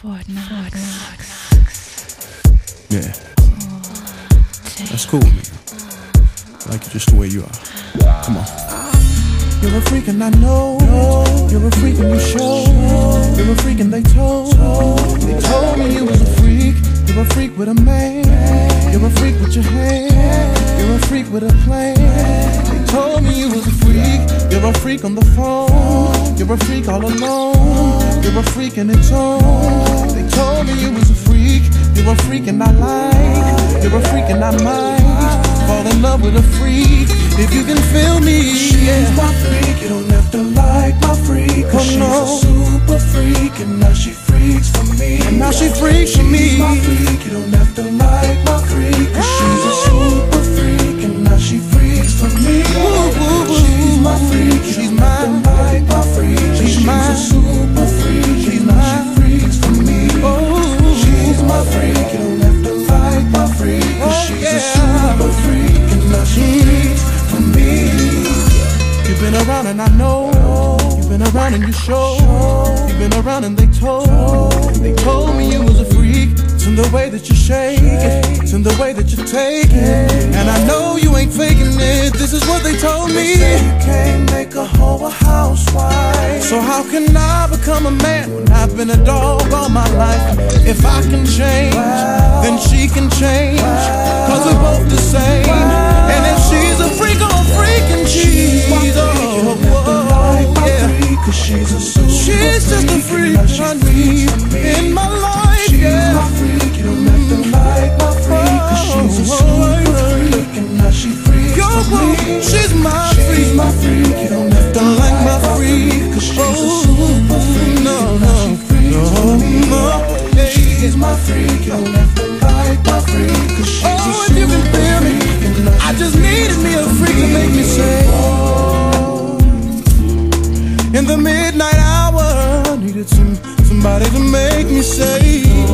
Fort Knox. Yeah. Oh, That's cool, man. I like you just the way you are. Come on. You're a freak and I know. You're a freak and you show. You're a freak and they told. They told me you was a freak. You're a freak with a man. You're a freak with your hand. You're a freak with a plan. They told me you was a freak. You're a freak on the phone. You're a freak all alone. You're a freak in its own. They told me you was a freak. You're a freak and I like. You're a freak and I might fall in love with a freak. If you can feel me, She's yeah. my freak, you don't have to like my freak Cause Oh, she's a super freak and now she freaks for me And now she freaks for She's me. my freak, you don't have to like around and I know. You've been around and you show. You've been around and they told. They told me you was a freak. It's in the way that you shake it. It's in the way that you take it. And I know you ain't faking it. This is what they told me. Say you can't make a hoe a housewife So how can I become a man when I've been a dog all my life? If I can change, then she can change. I need in my life, She's yeah. my freak, you don't have to like my oh, freak Cause oh, she's a oh, super freak and now she freaks Yo, me she's my She's freak. my freak, you don't have to Don't like my my freak. Cause she's a Oh, super freak no, and now she freaks me no, yeah. She's my freak, you don't have to like my freak Cause she's a Oh, if you can feel me, freak and now I just needed me a freak to make me say. In the midnight hour, needed some somebody to make me say.